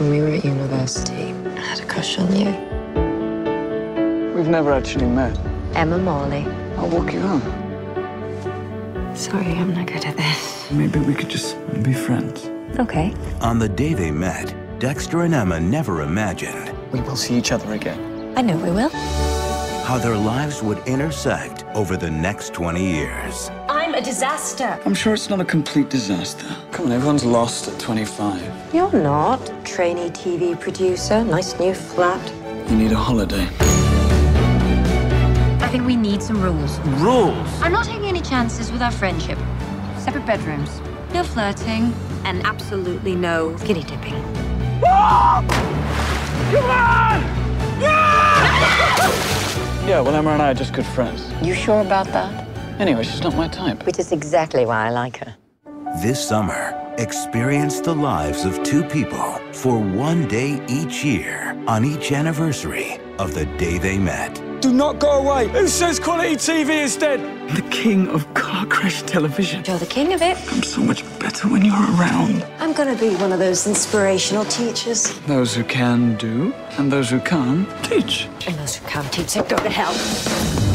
when we were at university. I had a crush on you. We've never actually met. Emma Morley. I'll walk you home. Sorry, I'm not good at this. Maybe we could just be friends. Okay. On the day they met, Dexter and Emma never imagined We will see each other again. I know we will. how their lives would intersect over the next 20 years. I'm a disaster. I'm sure it's not a complete disaster. Come on, everyone's lost at 25. You're not. Trainee TV producer, nice new flat. You need a holiday. I think we need some rules. Rules? I'm not taking any chances with our friendship. Separate bedrooms. No flirting. And absolutely no skinny dipping. Yeah, well, Emma and I are just good friends. You sure about that? Anyway, she's not my type. Which is exactly why I like her. This summer, experience the lives of two people for one day each year on each anniversary of the day they met. Do not go away. Who says quality TV is dead? The king of car crash television. You're the king of it. I'm so much better when you're around. I'm gonna be one of those inspirational teachers. Those who can do, and those who can't teach. And those who can't teach, they go to hell.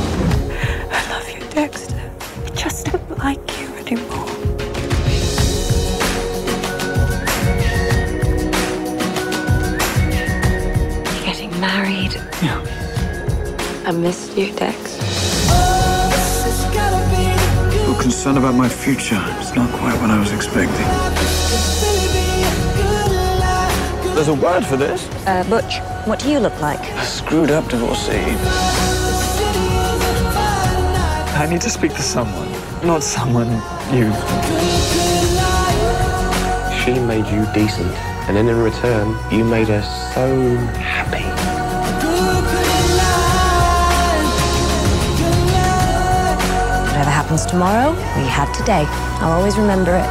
I love you, Dexter. I just don't like you anymore. You're getting married. Yeah. I missed you, Dex. You're concerned about my future. It's not quite what I was expecting. There's a word for this. Uh, Butch, what do you look like? A screwed up divorcee. I need to speak to someone. Not someone you. She made you decent, and then in return, you made her so happy. Whatever happens tomorrow, we had today. I'll always remember it.